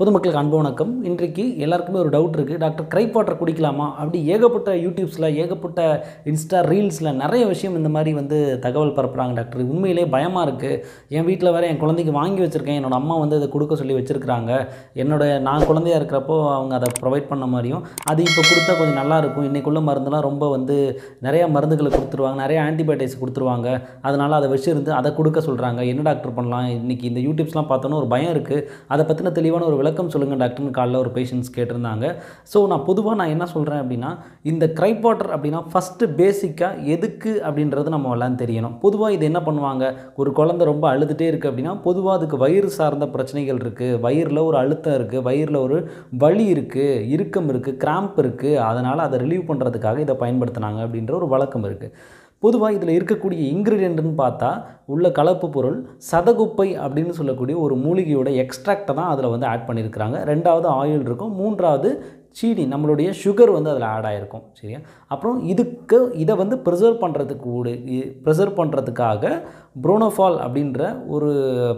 பொதுமக்களுக்கு அன்பு வணக்கம். இன்றைக்கு எல்லாருக்குமே ஒரு டவுட் இருக்குது டாக்டர் கிரைப் வாட்டர் குடிக்கலாமா? அப்படி ஏகப்பட்ட யூடியூப்ஸில் ஏகப்பட்ட இன்ஸ்டா ரீல்ஸில் நிறைய விஷயம் இந்த மாதிரி வந்து தகவல் பரப்புகிறாங்க டாக்டர் உண்மையிலே பயமாக இருக்குது என் வீட்டில் வேறு என் குழந்தைக்கு வாங்கி வச்சுருக்கேன். என்னோட அம்மா வந்து அதை கொடுக்க சொல்லி வச்சுருக்கிறாங்க. என்னோடய நான் குழந்தையா இருக்கிறப்போ அவங்க அதை ப்ரொவைட் பண்ண மாதிரியும் அது இப்போ கொடுத்தா கொஞ்சம் நல்லாயிருக்கும் இன்றைக்குள்ள மருந்துலாம் ரொம்ப வந்து நிறையா மருந்துகளை கொடுத்துருவாங்க. நிறைய ஆன்டிபயோட்டிக்ஸ் கொடுத்துருவாங்க. அதனால் அதை வச்சுருந்து அதை கொடுக்க சொல்கிறாங்க என்ன டாக்டர் பண்ணலாம்? இன்றைக்கி இந்த யூடியூப்ஸ்லாம் பார்த்தோன்னா ஒரு பயம் இருக்குது அதை பற்றின தெளிவான ஒரு விளக்கம் சொல்லுங்கள் டாக்டர்னு காலைல ஒரு பேஷண்ட்ஸ் கேட்டிருந்தாங்க. ஸோ நான் பொதுவாக நான் என்ன சொல்கிறேன் அப்படின்னா இந்த கிரைப் வாட்டர் அப்படின்னா ஃபஸ்ட்டு பேசிக்காக எதுக்கு அப்படின்றது நம்ம எல்லாம் தெரியணும். பொதுவாக இது என்ன பண்ணுவாங்க? ஒரு குழந்தை ரொம்ப அழுதுகிட்டே இருக்குது அப்படின்னா பொதுவாக அதுக்கு வயிறு சார்ந்த பிரச்சனைகள் இருக்குது வயிறில் ஒரு அழுத்தம் இருக்குது வயிறில் ஒரு வலி இருக்குது இறுக்கம் இருக்குது கிராம்ப் இருக்குது அதனால் அதை ரிலீவ் பண்ணுறதுக்காக இதை பயன்படுத்தினாங்க அப்படின்ற ஒரு வழக்கம் இருக்குது பொதுவாக இதில் இருக்கக்கூடிய இன்க்ரீடியண்ட்னு பார்த்தா உள்ள கலப்பு பொருள் சதகுப்பை அப்படின்னு சொல்லக்கூடிய ஒரு மூலிகையோட எக்ஸ்ட்ராக்டை தான் அதில் வந்து ஆட் பண்ணியிருக்கிறாங்க. ரெண்டாவது ஆயில் இருக்கும். மூன்றாவது சீனி நம்மளுடைய சுகர் வந்து அதில் ஆட் ஆகிருக்கும் சரியா? அப்புறம் இதுக்கு இதை வந்து ப்ரிசர்வ் பண்ணுறதுக்கு கூட ப்ரிசர்வ் பண்ணுறதுக்காக ப்ரோனோஃபால் அப்படின்ற ஒரு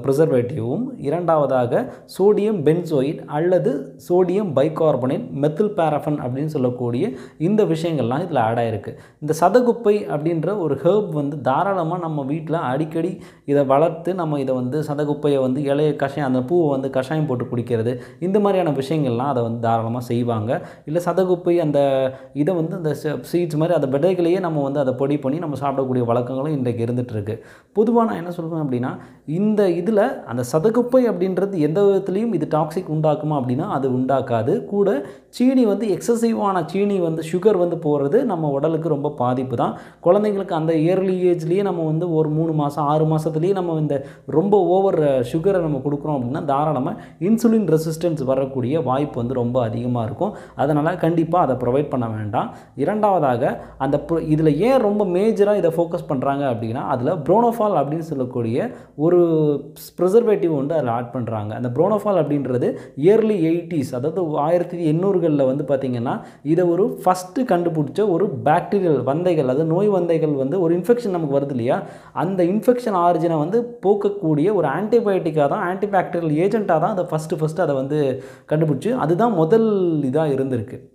ப்ரிசர்வேட்டிவும் இரண்டாவதாக சோடியம் பென்சோயிட் அல்லது சோடியம் பைகார்பனேட் மெத்தில் பேரஃபன் அப்படின்னு சொல்லக்கூடிய இந்த விஷயங்கள்லாம் இதில் ஆட் ஆகிருக்கு இந்த சதகுப்பை அப்படின்ற ஒரு ஹேர்ப் வந்து தாராளமாக நம்ம வீட்டில் அடிக்கடி இதை வளர்த்து நம்ம இதை வந்து சதகுப்பையை வந்து இலைய கஷாயம் அந்த பூவை வந்து கஷாயம் போட்டு குடிக்கிறது இந்த மாதிரியான விஷயங்கள்லாம் அதை வந்து தாராளமாக செய்வாங்க. இல்லை சதகுப்பை அந்த இதை வந்து அந்த சீட்ஸ் மாதிரி அந்த விதைகளையே நம்ம வந்து அதை பொடி பண்ணி நம்ம சாப்பிடக்கூடிய வழக்கங்களும் இன்றைக்கு இருந்துகிட்ருக்கு பொதுவாக நான் என்ன சொல்லுவேன் அப்படின்னா இந்த இதில் அந்த சதகுப்பை அப்படின்றது எந்த விதத்துலேயும் இது டாக்ஸிக் உண்டாக்குமா அப்படின்னா அது உண்டாக்காது. கூட சீனி வந்து எக்ஸசிவான சீனி வந்து சுகர் வந்து போகிறது நம்ம உடலுக்கு ரொம்ப பாதிப்பு தான். குழந்தைங்களுக்கு அந்த இயர்லி ஏஜ்லேயே நம்ம வந்து ஒரு மூணு மாதம் ஆறு மாதத்துலேயே நம்ம இந்த ரொம்ப ஓவர் சுகரை நம்ம கொடுக்குறோம் அப்படின்னா தாராளமாக இன்சுலின் ரெசிஸ்டன்ஸ் வரக்கூடிய வாய்ப்பு வந்து ரொம்ப அதிகமாக இருக்கும். அதனால் கண்டிப்பாக அதை ப்ரொவைட் பண்ண வேண்டாம். இரண்டாவதாக அந்த இதில் ஏன் ரொம்ப மேஜராக இதை ஃபோக்கஸ் பண்ணுறாங்க அப்படின்னா அதில் ப்ரோனோஃபால் அப்படின்னு சொல்லக்கூடிய ஒரு ப்ரிசர்வேட்டிவ் வந்து அதில் ஆட் பண்ணுறாங்க அந்த ப்ரோனோஃபால் அப்படின்றது இயர்லி எயிட்டிஸ் அதாவது ஆயிரத்தி எண்ணூறுகளில் வந்து பார்த்திங்கன்னா இதை ஒரு ஃபஸ்ட்டு கண்டுபிடிச்ச ஒரு பாக்டீரியல் வந்தைகள் அதாவது நோய் வந்தைகள் வந்து ஒரு இன்ஃபெக்ஷன் நமக்கு வருது இல்லையா? அந்த இன்ஃபெக்ஷன் ஆரிஜினை வந்து போக்கக்கூடிய ஒரு ஆன்டிபயோட்டிக்காக தான் ஆன்டிபாக்டீரியல் ஏஜென்ட்டாக தான் அதை ஃபஸ்ட்டு ஃபஸ்ட்டு அதை வந்து கண்டுபிடிச்சி அதுதான் முதல் இதாக இருந்திருக்கு.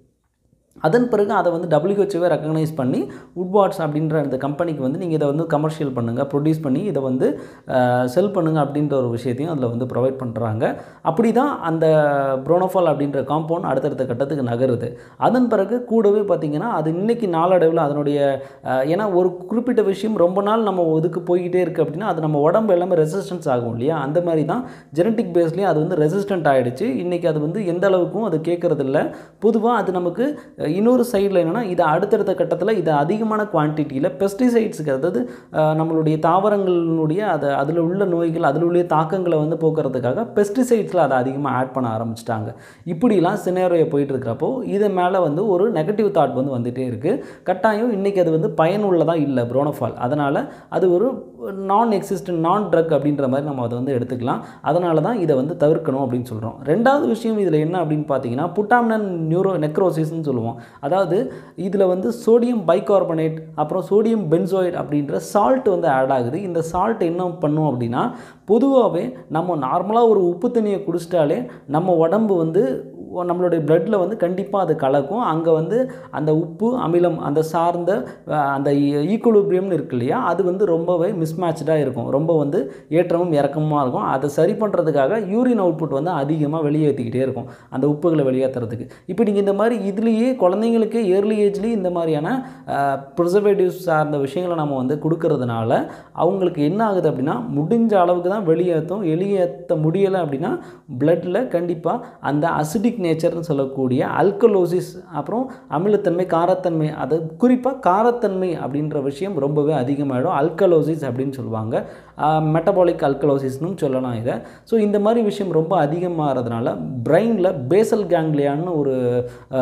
அதன் பிறகு அதை வந்து டபிள்யூஹெச்ஓவே ரெக்கக்னைஸ் பண்ணி உட்வாட்ஸ் அப்படின்ற அந்த கம்பெனிக்கு வந்து நீங்கள் இதை வந்து கமர்ஷியல் பண்ணுங்கள் ப்ரொடியூஸ் பண்ணி இதை வந்து செல் பண்ணுங்கள் அப்படின்ற ஒரு விஷயத்தையும் அதில் வந்து ப்ரொவைட் பண்ணுறாங்க அப்படி தான் அந்த ப்ரோனோஃபால் அப்படின்ற காம்பவுண்ட் அடுத்தடுத்த கட்டத்துக்கு நகருது. அதன் பிறகு கூடவே பார்த்திங்கன்னா அது இன்றைக்கி நாளடைவில் அதனுடைய ஏன்னா ஒரு குறிப்பிட்ட விஷயம் ரொம்ப நாள் நம்ம ஒதுக்கு போய்கிட்டே இருக்குது அப்படின்னா அது நம்ம உடம்பு எல்லாமே ரெசிஸ்டன்ஸ் ஆகும் இல்லையா? அந்த மாதிரி தான் ஜெனட்டிக் பேஸ்லேயே அது வந்து ரெசிஸ்டன்ட் ஆகிடுச்சு இன்றைக்கி அது வந்து எந்த அளவுக்கும் அது கேட்குறதில்ல பொதுவாக அது நமக்கு இன்னொரு சைடில் என்னென்னா இது அடுத்தடுத்த கட்டத்தில் இது அதிகமான குவான்டிட்டியில் பெஸ்டிசைட்ஸுக்கு அதாவது நம்மளுடைய தாவரங்களினுடைய அதை அதில் உள்ள நோய்கள் அதில் உள்ள தாக்கங்களை வந்து போக்குறதுக்காக பெஸ்டிசைட்ஸில் அதை அதிகமாக ஆட் பண்ண ஆரம்பிச்சிட்டாங்க. இப்படிலாம் சினேரோயை போயிட்டு இருக்கிறப்போ இது மேலே வந்து ஒரு நெகட்டிவ் தாட் வந்து வந்துகிட்டே இருக்குது கட்டாயம் இன்றைக்கி அது வந்து பயனுள்ளதாக இல்லை ப்ரோனோஃபால் அதனால் அது ஒரு நான் எக்ஸிஸ்டன்ட் நான் ட்ரக் அப்படின்ற மாதிரி நம்ம அதை வந்து எடுத்துக்கலாம். அதனால தான் இதை வந்து தவிர்க்கணும் அப்படின்னு சொல்கிறோம் ரெண்டாவது விஷயம் இதில் என்ன அப்படின்னு பார்த்தீங்கன்னா புட்டாமினன் நியூரோ நெக்ரோசிஸ்ன்னு சொல்லுவோம். அதாவது இதில் வந்து சோடியம் பைகார்பனேட் அப்புறம் சோடியம் பென்சோயிட் அப்படின்ற சால்ட் வந்து ஆட் ஆகுது. இந்த சால்ட் என்ன பண்ணும் அப்படின்னா பொதுவாகவே நம்ம நார்மலாக ஒரு உப்பு தண்ணியை குடிச்சிட்டாலே நம்ம உடம்பு வந்து நம்மளுடைய பிளட்டில் வந்து கண்டிப்பாக அது கலக்கும். அங்கே வந்து அந்த உப்பு அமிலம் அந்த சார்ந்த அந்த e, ஈக்குலிபிரியம்னு இருக்கு இல்லையா அது வந்து ரொம்பவே மிஸ்மேட்சாக இருக்கும். ரொம்ப வந்து ஏற்றமும் இறக்கமாக இருக்கும். அதை சரி பண்ணுறதுக்காக யூரின் அவுட்புட் வந்து அதிகமாக வெளியேற்றிக்கிட்டே இருக்கும். அந்த உப்புகளை வெளியேற்றுறதுக்கு இப்போ நீங்கள் இந்த மாதிரி இதுலேயே குழந்தைங்களுக்கு ஏர்லி ஏஜ்லேயே இந்த மாதிரியான ப்ரிசர்வேட்டிவ்ஸ் சார்ந்த விஷயங்களை நம்ம வந்து கொடுக்கறதுனால அவங்களுக்கு என்ன ஆகுது அப்படின்னா முடிஞ்ச அளவுக்கு தான் வெளியேற்றும் வெளியேற்ற முடியலை அப்படின்னா பிளட்டில் கண்டிப்பாக அந்த அசிடிக் நேச்சர்னு சொல்லக்கூடிய அல்கலோசிஸ் அப்புறம் அமிலத்தன்மை காரத்தன்மை அது குறிப்பாக காரத்தன்மை அப்படின்ற விஷயம் ரொம்பவே அதிகமாகிடும் அல்கலோசிஸ் அப்படின்னு சொல்லுவாங்க. மெட்டபாலிக் அல்கலோசிஸ்னு சொல்லலாம் இதை. ஸோ இந்த மாதிரி விஷயம் ரொம்ப அதிகமாகிறதுனால பிரெயினில் பேசல் கேங்லியான்னு ஒரு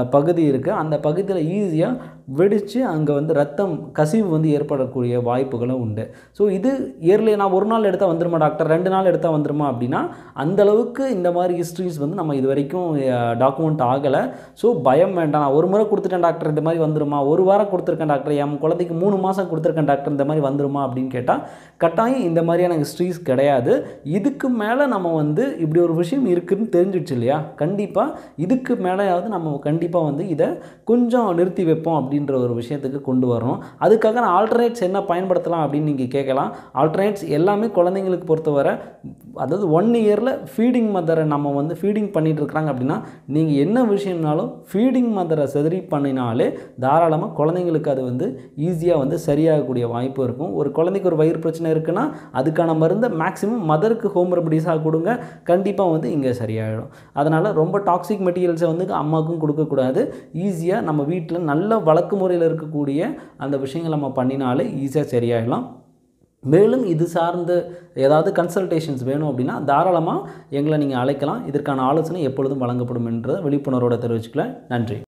பகுதி இருக்குது அந்த பகுதியில் ஈஸியாக வெடித்து அங்கே வந்து ரத்தம் கசிவு வந்து ஏற்படக்கூடிய வாய்ப்புகளும் உண்டு. ஸோ இது இயர்லி நான் ஒரு நாள் எடுத்தால் வந்துருமா டாக்டர் ரெண்டு நாள் எடுத்தால் வந்துருமா அப்படின்னா அந்தளவுக்கு இந்த மாதிரி ஹிஸ்ட்ரிஸ் வந்து நம்ம இது வரைக்கும் டாக்குமெண்ட் ஆகலை. ஸோ பயம் வேண்டாம். நான் ஒரு முறை கொடுத்துட்டேன் டாக்டர் இந்த மாதிரி வந்துருமா? ஒரு வாரம் கொடுத்துருக்கேன் டாக்டர் என் குழந்தைக்கு மூணு மாதம் கொடுத்துருக்கேன் டாக்டர் இந்த மாதிரி வந்துருமா அப்படின்னு கேட்டால் கட்டாயம் இந்த மாதிரியான ஹிஸ்ட்ரிஸ் கிடையாது. இதுக்கு மேலே நம்ம வந்து இப்படி ஒரு விஷயம் இருக்குதுன்னு தெரிஞ்சிடுச்சு இல்லையா? கண்டிப்பாக இதுக்கு மேலேயாவது நம்ம கண்டிப்பாக வந்து இதை கொஞ்சம் நிறுத்தி வைப்போம் அப்படின்னு அப்படின்ற ஒரு விஷயத்துக்கு கொண்டு வரணும். அதுக்காக நான் ஆல்டர்னேட்ஸ் என்ன பயன்படுத்தலாம் அப்படின்னு நீங்கள் கேட்கலாம் ஆல்டர்னேட்ஸ் எல்லாமே குழந்தைங்களுக்கு பொறுத்தவரை அதாவது ஒன் இயரில் ஃபீடிங் மதரை நம்ம வந்து ஃபீடிங் பண்ணிட்டு இருக்கிறாங்க அப்படின்னா நீங்கள் என்ன விஷயம்னாலும் ஃபீடிங் மதரை செதறி பண்ணினாலே தாராளமாக குழந்தைங்களுக்கு அது வந்து ஈஸியாக வந்து சரியாகக்கூடிய வாய்ப்பு இருக்கும். ஒரு குழந்தைக்கு ஒரு வயிறு பிரச்சனை இருக்குன்னா அதுக்கான மருந்தை மேக்ஸிமம் மதருக்கு ஹோம் ரெமடிஸாக கொடுங்க. கண்டிப்பாக வந்து இங்கே சரியாயிடும். அதனால் ரொம்ப டாக்ஸிக் மெட்டீரியல்ஸை வந்து அம்மாவுக்கும் கொடுக்கக்கூடாது. ஈஸியாக நம்ம வீட்டில் நல்ல வழக்கு முறையில் இருக்கக்கூடிய அந்த விஷயங்கள் நம்ம பண்ணினாலே ஈஸியாக சரியாயிடலாம். மேலும் இது சார்ந்த ஏதாவது கன்சல்டேஷன்ஸ் வேணும் அப்படின்னா தாராளமாக எங்களை நீங்கள் அழைக்கலாம். இதற்கான ஆலோசனை எப்பொழுதும் வழங்கப்படும் என்ற விழிப்புணர்வோட தெரிவிச்சுக்கல. நன்றி.